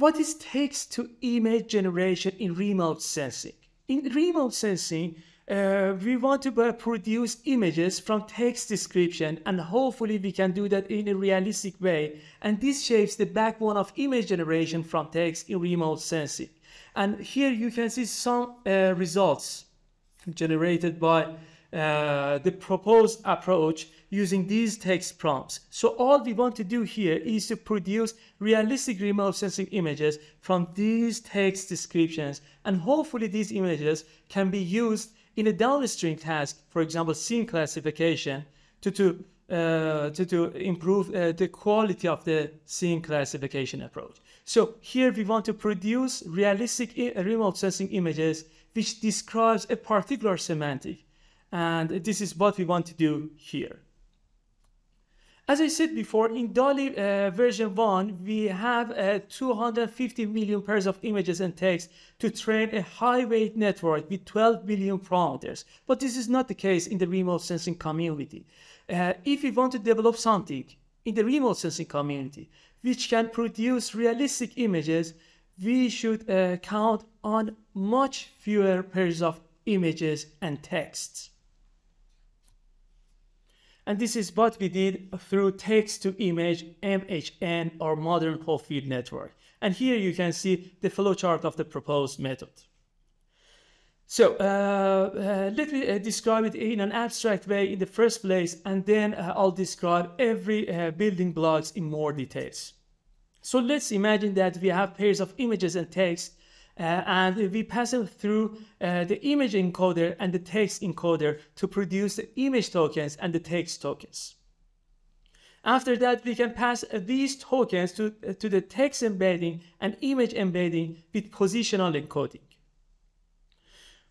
What is text to image generation in remote sensing? In remote sensing, uh, we want to produce images from text description and hopefully we can do that in a realistic way. And this shapes the backbone of image generation from text in remote sensing. And here you can see some uh, results generated by uh, the proposed approach using these text prompts. So all we want to do here is to produce realistic remote sensing images from these text descriptions and hopefully these images can be used in a downstream task, for example, scene classification to, to, uh, to, to improve uh, the quality of the scene classification approach. So here we want to produce realistic remote sensing images which describes a particular semantic and this is what we want to do here. As I said before, in DALL-E uh, version 1, we have uh, 250 million pairs of images and text to train a high-weight network with 12 billion parameters. But this is not the case in the remote sensing community. Uh, if we want to develop something in the remote sensing community which can produce realistic images, we should uh, count on much fewer pairs of images and texts. And this is what we did through text to image MHN or modern Hopfield network. And here you can see the flowchart of the proposed method. So uh, uh, let me uh, describe it in an abstract way in the first place, and then uh, I'll describe every uh, building blocks in more details. So let's imagine that we have pairs of images and text and we pass it through uh, the image encoder and the text encoder to produce the image tokens and the text tokens. After that, we can pass uh, these tokens to, uh, to the text embedding and image embedding with positional encoding.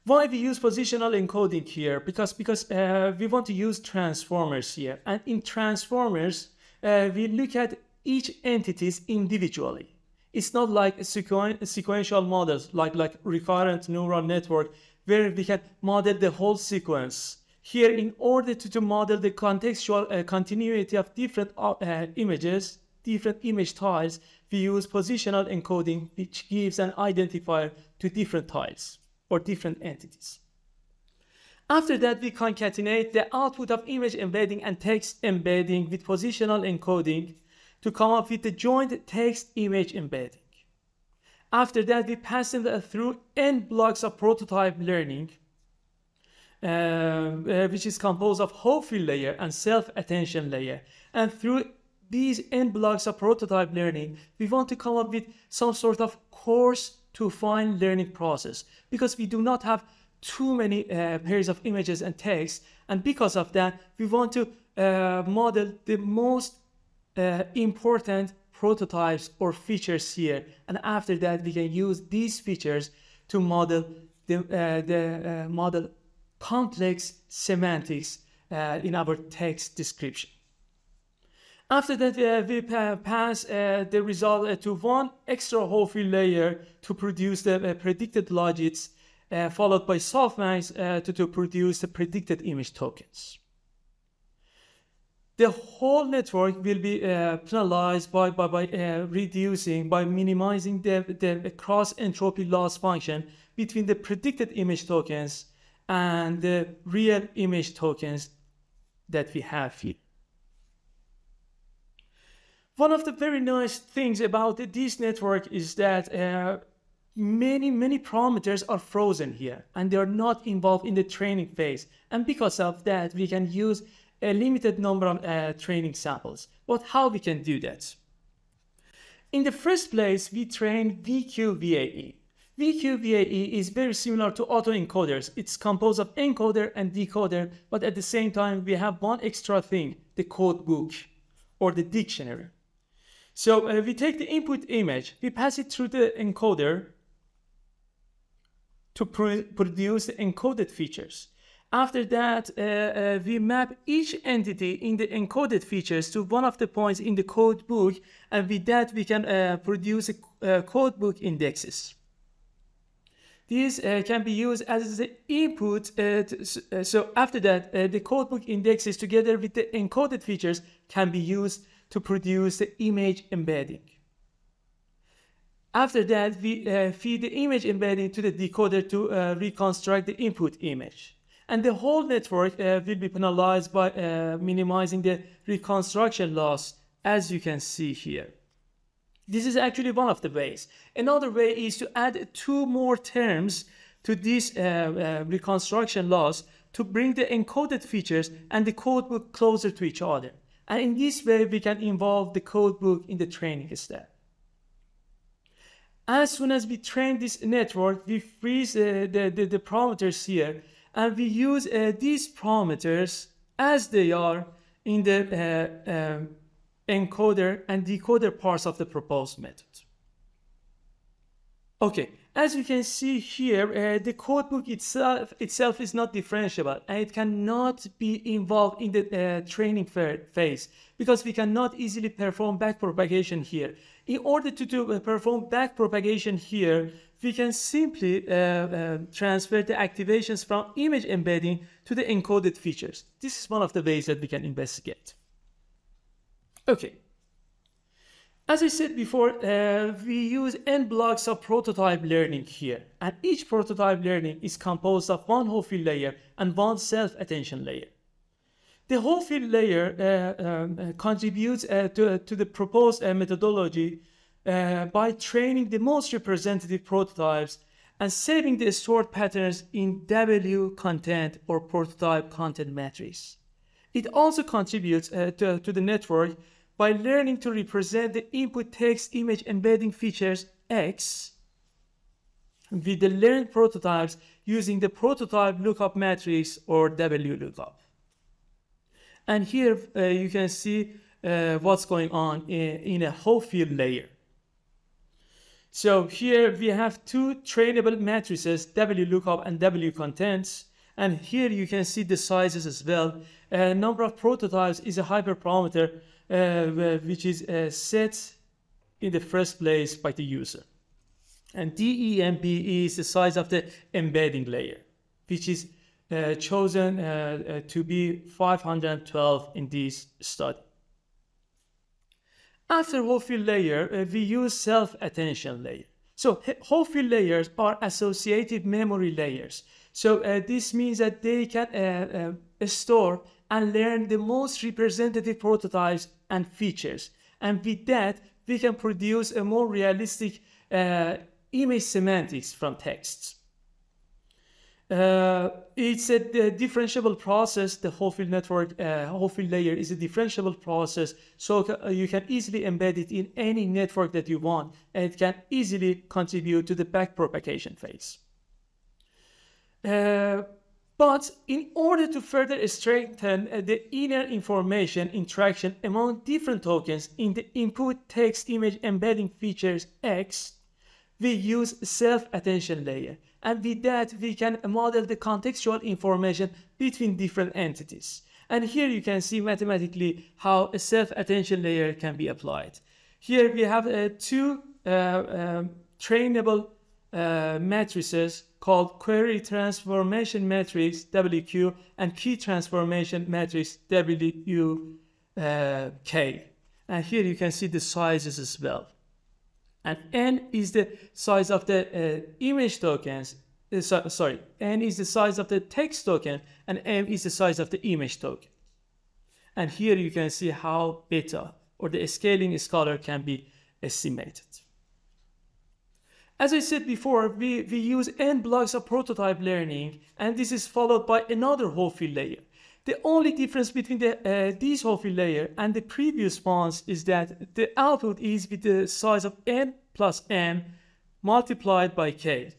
Why we use positional encoding here? Because, because uh, we want to use transformers here. And in transformers, uh, we look at each entities individually. It's not like sequen sequential models, like, like recurrent neural network, where we can model the whole sequence. Here, in order to, to model the contextual uh, continuity of different uh, uh, images, different image tiles, we use positional encoding, which gives an identifier to different tiles or different entities. After that, we concatenate the output of image embedding and text embedding with positional encoding to come up with the joint text image embedding. After that, we pass them through n blocks of prototype learning, uh, uh, which is composed of Hopfield layer and self-attention layer. And through these n blocks of prototype learning, we want to come up with some sort of coarse to fine learning process because we do not have too many uh, pairs of images and text. And because of that, we want to uh, model the most uh, important prototypes or features here. And after that, we can use these features to model the, uh, the uh, model complex semantics uh, in our text description. After that, uh, we pass the result to one extra Hopfield layer to produce the predicted logits, followed by softmax to, to produce the predicted image tokens the whole network will be uh, penalized by, by, by uh, reducing, by minimizing the, the cross entropy loss function between the predicted image tokens and the real image tokens that we have here. One of the very nice things about this network is that uh, many, many parameters are frozen here and they are not involved in the training phase. And because of that, we can use a limited number of uh, training samples. But how we can do that? In the first place, we train VQ-VAE. VQ-VAE is very similar to autoencoders. It's composed of encoder and decoder, but at the same time, we have one extra thing, the code book or the dictionary. So uh, we take the input image, we pass it through the encoder to pr produce the encoded features. After that, uh, uh, we map each entity in the encoded features to one of the points in the code book, and with that we can uh, produce a, uh, code book indexes. These uh, can be used as the input. Uh, to, so after that, the codebook indexes together with the encoded features can be used to produce the image embedding. After that, we feed the image embedding to the decoder to reconstruct the input image. And the whole network uh, will be penalized by uh, minimizing the reconstruction loss, as you can see here. This is actually one of the ways. Another way is to add two more terms to this uh, uh, reconstruction loss to bring the encoded features and the codebook closer to each other. And in this way, we can involve the codebook in the training step. As soon as we train this network, we freeze uh, the, the, the, parameters here, and we use uh, these parameters as they are in the uh, um, encoder and decoder parts of the proposed method. Okay, as you can see here, uh, the codebook itself, itself is not differentiable and it cannot be involved in the uh, training phase because we cannot easily perform backpropagation here. In order to do, uh, perform backpropagation here, we can simply uh, uh, transfer the activations from image embedding to the encoded features. This is one of the ways that we can investigate. Okay. As I said before, uh, we use n blocks of prototype learning here. And each prototype learning is composed of one Hopfield layer and one self-attention layer. The Hopfield layer uh, um, uh, contributes uh, to, to, the proposed uh, methodology uh, by training the most representative prototypes and saving the stored patterns in W content or prototype content matrix. It also contributes to, to the network by learning to represent the input text image embedding features X with the learned prototypes using the prototype lookup matrix or W lookup. And here uh, you can see uh, what's going on in, in, a Hopfield layer. So here we have two trainable matrices, W lookup and W contents. And here you can see the sizes as well. A number of prototypes is a hyperparameter uh, which is uh, set in the first place by the user. And DEMB is the size of the embedding layer, which is uh, chosen uh, uh, to be 512 in this study. After Hopfield layer, uh, we use self-attention layer. So Hopfield layers are associative memory layers. So this means that they can store and learn the most representative prototypes and features. And with that, we can produce a more realistic uh, image semantics from texts. Uh, it's a, a, differentiable process. The Hopfield network, uh, Hopfield layer is a differentiable process. So uh, you can easily embed it in any network that you want, and it can easily contribute to the backpropagation phase. Uh, but in order to further strengthen uh, the inner information interaction among different tokens in the input text image embedding features X, we use self-attention layer. And with that, we can model the contextual information between different entities. And here you can see mathematically how a self-attention layer can be applied. Here we have uh, two uh, um, trainable uh, matrices called query transformation matrix WQ and key transformation matrix WK. And here you can see the sizes as well. And n is the size of the uh, image tokens. Uh, so, sorry, n is the size of the text token, and m is the size of the image token. And here you can see how beta or the scaling scalar can be estimated. As I said before, we, we use n blocks of prototype learning, and this is followed by another Hopfield layer. The only difference between the, uh, these Hopfield layer and the previous ones is that the output is with the size of n plus m multiplied by k.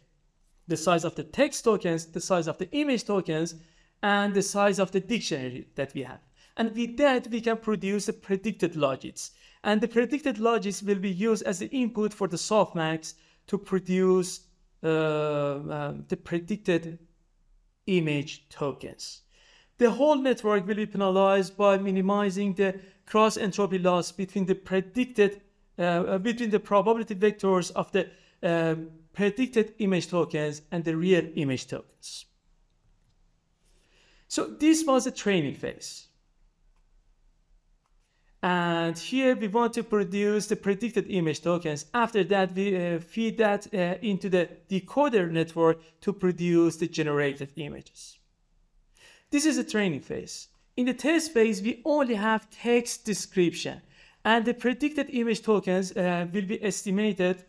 The size of the text tokens, the size of the image tokens, and the size of the dictionary that we have. And with that, we can produce the predicted logits. And the predicted logits will be used as the input for the softmax to produce uh, uh, the predicted image tokens. The whole network will be penalized by minimizing the cross entropy loss between the predicted uh, uh between the probability vectors of the um, predicted image tokens and the real image tokens. So this was the training phase. And here we want to produce the predicted image tokens. After that, we uh, feed that uh, into the decoder network to produce the generated images. This is the training phase. In the test phase, we only have text description and the predicted image tokens uh, will be estimated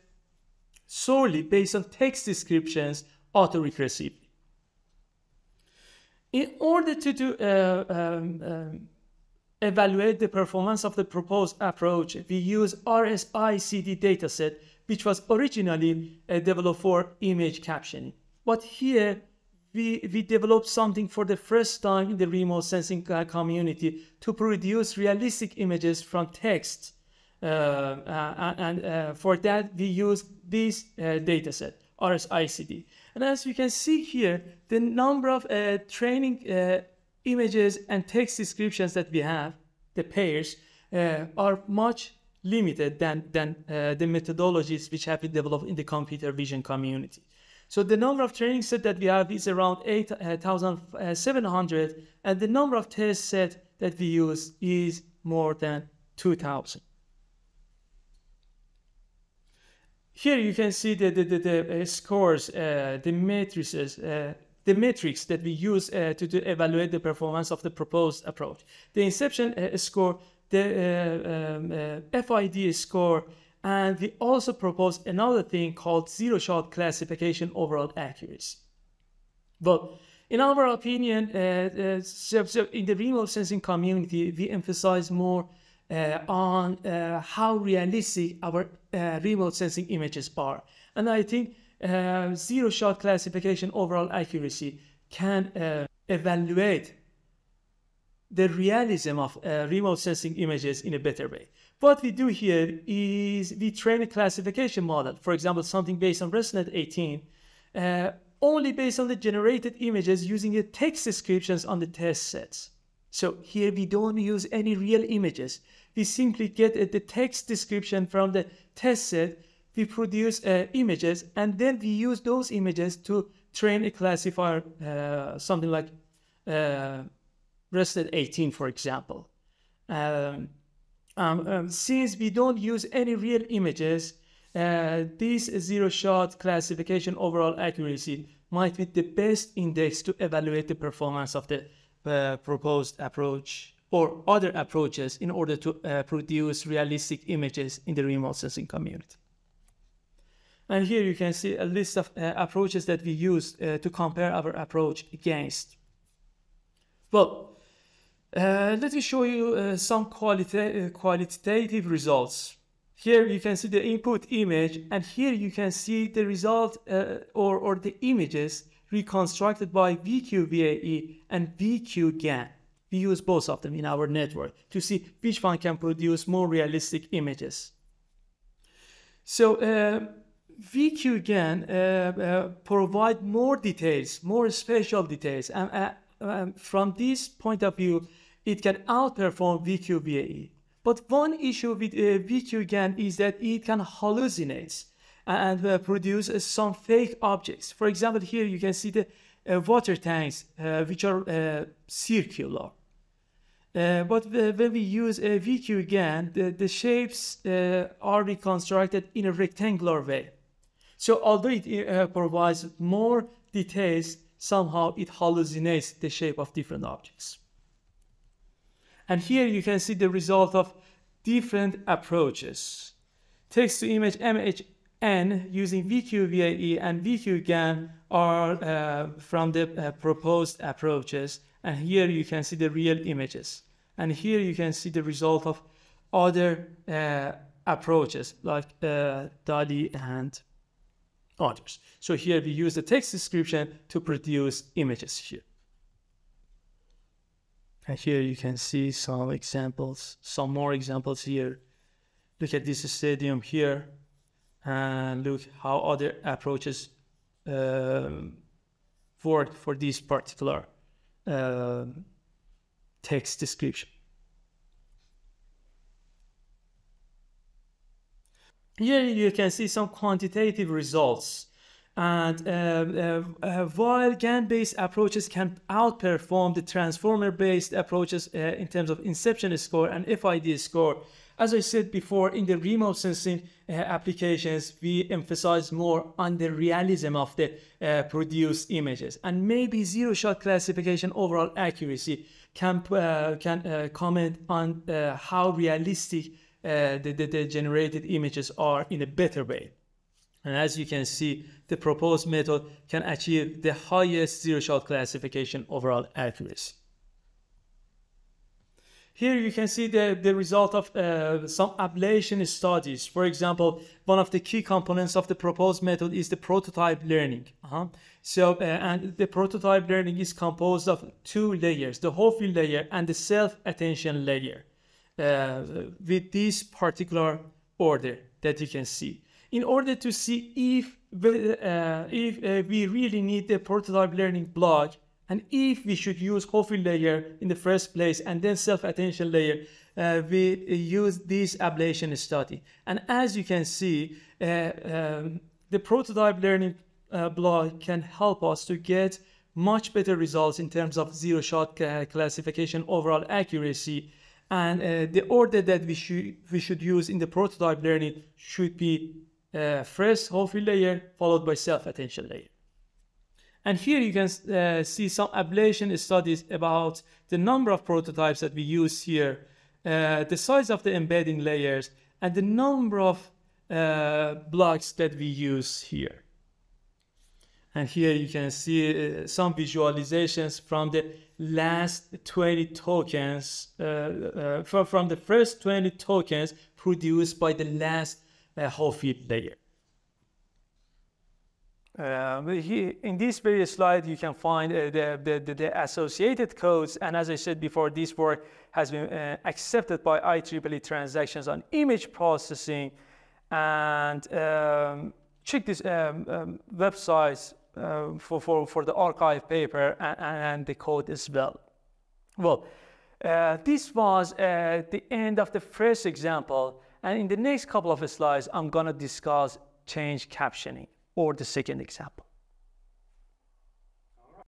solely based on text descriptions auto-recursively. In order to do, uh, um, um, evaluate the performance of the proposed approach, we use RSICD dataset, which was originally uh, developed for image captioning. But here, we, we developed something for the first time in the remote sensing uh, community to produce realistic images from text. Uh, uh, and uh, for that, we use this uh, dataset, RSICD. And as you can see here, the number of uh, training images and text descriptions that we have, the pairs, are much limited than, than the methodologies which have been developed in the computer vision community. So the number of training set that we have is around 8,700 and the number of test set that we use is more than 2,000. Here you can see the, the, the, the uh, scores, uh, the matrices, uh, the metrics that we use uh, to, to, evaluate the performance of the proposed approach. The inception uh, score, the um, FID score, and we also propose another thing called zero-shot classification overall accuracy. But in our opinion, uh, uh, in the remote sensing community, we emphasize more uh, on uh, how realistic our uh, remote sensing images are. And I think uh, zero-shot classification overall accuracy can evaluate the realism of remote sensing images in a better way. What we do here is we train a classification model, for example, something based on ResNet 18, uh, only based on the generated images using the text descriptions on the test sets. So here we don't use any real images. We simply get uh, the text description from the test set, we produce uh, images, and then we use those images to train a classifier, uh, something like uh, ResNet 18, for example. Um, um, um, since we don't use any real images, uh, this zero-shot classification overall accuracy might be the best index to evaluate the performance of the uh, proposed approach or other approaches in order to uh, produce realistic images in the remote sensing community. And here you can see a list of uh, approaches that we use uh, to compare our approach against. Well, uh, let me show you uh, some qualita uh, qualitative results. Here you can see the input image and here you can see the result uh, or, or the images reconstructed by VQ-VAE and VQ-GAN. We use both of them in our network to see which one can produce more realistic images. So uh, VQ-GAN uh, provide more details, more special details. And um, from this point of view, it can outperform VQ-VAE. But one issue with uh, VQ-GAN is that it can hallucinate and uh, produce uh, some fake objects. For example, here you can see the uh, water tanks, uh, which are uh, circular. but when we use a VQ-GAN, the, the shapes are reconstructed in a rectangular way. So although it provides more details, somehow it hallucinates the shape of different objects. And here you can see the result of different approaches. Text to image MHN using VQ-VAE and VQ-GAN are uh, from the uh, proposed approaches. And here you can see the real images. And here you can see the result of other uh, approaches like uh, DALL-E and others. So here we use the text description to produce images here. And here you can see some examples, some more examples here. Look at this stadium here and look how other approaches um, work for this particular uh, text description. Here you can see some quantitative results And uh, uh, uh, while GAN-based approaches can outperform the transformer-based approaches uh, in terms of inception score and FID score, as I said before, in the remote sensing uh, applications, we emphasize more on the realism of the uh, produced images. And maybe zero-shot classification overall accuracy can, can comment on how realistic the, the, the generated images are in a better way. And as you can see, the proposed method can achieve the highest zero-shot classification overall accuracy. Here you can see the, the result of uh, some ablation studies. For example, one of the key components of the proposed method is the prototype learning. Uh -huh. So, uh, and the prototype learning is composed of two layers, the Hopfield layer and the self-attention layer, uh, with this particular order that you can see in order to see if, uh, if uh, we really need the prototype learning block and if we should use field layer in the first place and then self-attention layer, uh, we use this ablation study. And as you can see, uh, um, the prototype learning uh, block can help us to get much better results in terms of zero-shot classification overall accuracy and uh, the order that we should we should use in the prototype learning should be uh, first Hopfield layer followed by self-attention layer. And here you can uh, see some ablation studies about the number of prototypes that we use here, uh, the size of the embedding layers, and the number of uh, blocks that we use here. And here you can see uh, some visualizations from the last 20 tokens, uh, from, from the first 20 tokens produced by the last a whole layer. Uh, here, in this very slide, you can find uh, the, the, the, associated codes. And as I said before, this work has been uh, accepted by IEEE transactions on image processing. And um, check this um, um, website uh, for, for, for the arXiv paper and, and, the code as well. Well, uh, this was uh, the end of the first example. And in the next couple of slides, I'm to discuss change captioning or the second example.